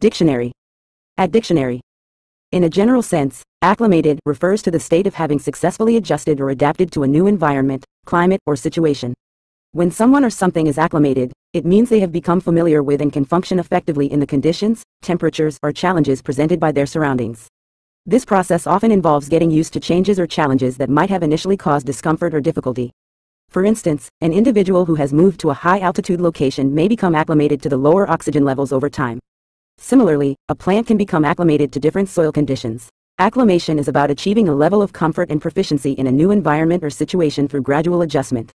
Dictionary. At dictionary. In a general sense, acclimated refers to the state of having successfully adjusted or adapted to a new environment, climate, or situation. When someone or something is acclimated, it means they have become familiar with and can function effectively in the conditions, temperatures, or challenges presented by their surroundings. This process often involves getting used to changes or challenges that might have initially caused discomfort or difficulty. For instance, an individual who has moved to a high-altitude location may become acclimated to the lower oxygen levels over time. Similarly, a plant can become acclimated to different soil conditions. Acclimation is about achieving a level of comfort and proficiency in a new environment or situation through gradual adjustment.